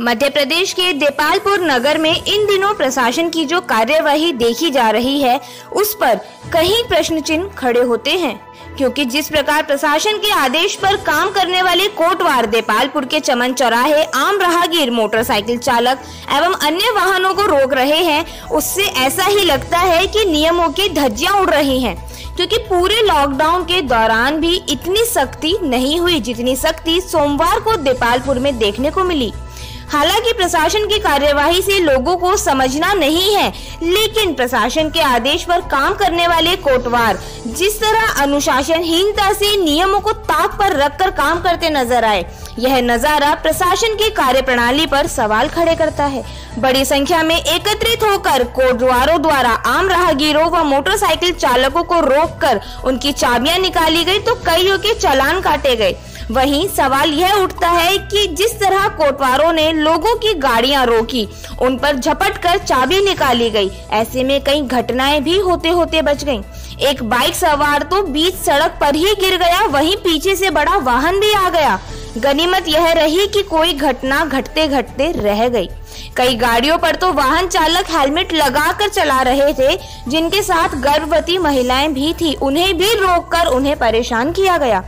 मध्य प्रदेश के देपालपुर नगर में इन दिनों प्रशासन की जो कार्यवाही देखी जा रही है, उस पर कहीं प्रश्न चिन्ह खड़े होते हैं। क्योंकि जिस प्रकार प्रशासन के आदेश पर काम करने वाले कोटवार देपालपुर के चमन चौराहे, आम राहगीर मोटरसाइकिल चालक एवं अन्य वाहनों को रोक रहे हैं, उससे ऐसा ही लगता है कि नियमों की धज्जियाँ उड़ रही हैं। क्योंकि पूरे लॉकडाउन के दौरान भी इतनी सख्ती नहीं हुई जितनी सख्ती सोमवार को देपालपुर में देखने को मिली। हालाँकि प्रशासन की कार्यवाही से लोगों को समझना नहीं है, लेकिन प्रशासन के आदेश पर काम करने वाले कोटवार जिस तरह अनुशासनहीनता से नियमों को ताक पर रखकर काम करते नज़र आए, यह नज़ारा प्रशासन की कार्य प्रणाली पर सवाल खड़े करता है। बड़ी संख्या में एकत्रित होकर कोटवारों द्वारा आम राहगीरों व मोटरसाइकिल चालकों को रोककर उनकी चाबियाँ निकाली गई तो कईयों के चालान काटे गए। वहीं सवाल यह उठता है कि जिस तरह कोटवारों ने लोगों की गाड़ियाँ रोकी, उन पर झपट कर चाबी निकाली गई, ऐसे में कई घटनाएँ भी होते होते बच गईं। एक बाइक सवार तो बीच सड़क पर ही गिर गया, वहीं पीछे से बड़ा वाहन भी आ गया। गनीमत यह रही कि कोई घटना घटते घटते रह गई। कई गाड़ियों पर तो वाहन चालक हेलमेट लगाकर चला रहे थे, जिनके साथ गर्भवती महिलाएँ भी थी, उन्हें भी रोककर उन्हें परेशान किया गया।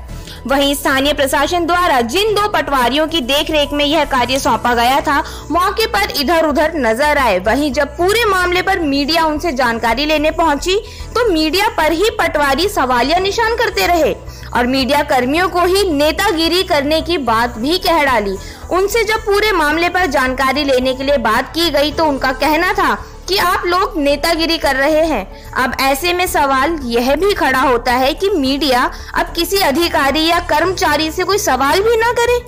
वहीं स्थानीय प्रशासन द्वारा जिन दो पटवारियों की देखरेख में यह कार्य सौंपा गया था, मौके पर इधर उधर नज़र आए। वहीं जब पूरे मामले पर मीडिया उनसे जानकारी लेने पहुँची तो मीडिया पर ही पटवारी सवालिया निशान करते रहे और मीडिया कर्मियों को ही नेतागिरी करने की बात भी कह डाली। उनसे जब पूरे मामले पर जानकारी लेने के लिए बात की गई तो उनका कहना था कि आप लोग नेतागिरी कर रहे हैं। अब ऐसे में सवाल यह भी खड़ा होता है कि मीडिया अब किसी अधिकारी या कर्मचारी से कोई सवाल भी ना करे।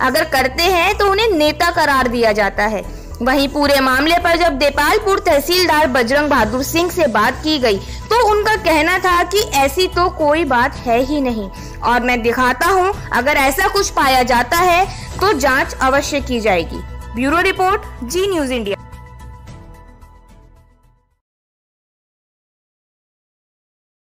अगर करते हैं तो उन्हें नेता करार दिया जाता है। वहीं पूरे मामले पर जब देपालपुर तहसीलदार बजरंग बहादुर सिंह से बात की गई तो उनका कहना था कि ऐसी तो कोई बात है ही नहीं। और मैं दिखाता हूँ, अगर ऐसा कुछ पाया जाता है तो जाँच अवश्य की जाएगी। Bureau report, Zee News India.